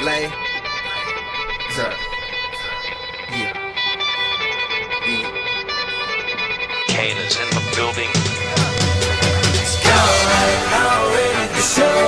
Lay. Sir. Yeah. Yeah. Kane is in the building. Already the show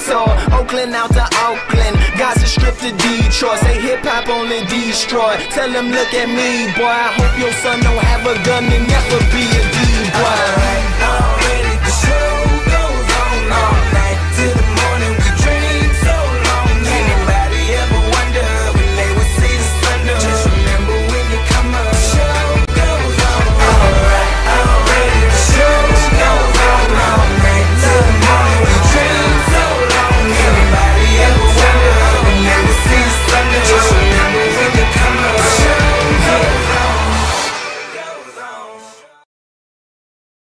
Detour, Oakland out to Auckland, Gaza Strip to Detroit. Say hip hop only destroy. Tell them look at me, boy. I hope your son don't have a gun and